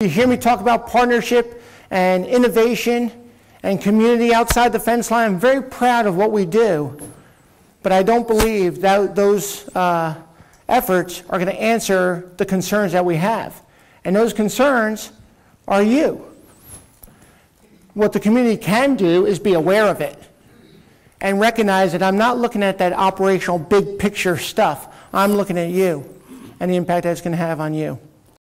You hear me talk about partnership and innovation and community outside the fence line. I'm very proud of what we do, but I don't believe that those uh, efforts are going to answer the concerns that we have. And those concerns are you. What the community can do is be aware of it and recognize that I'm not looking at that operational big picture stuff. I'm looking at you and the impact that's going to have on you.